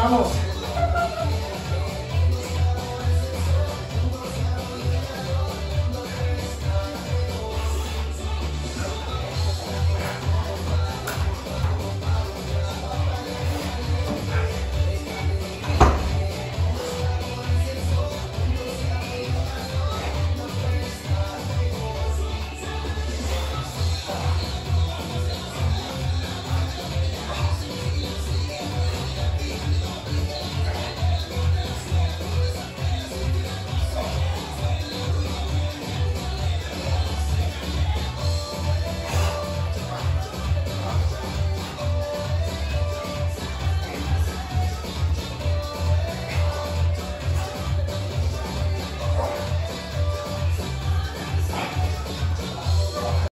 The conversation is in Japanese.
頼む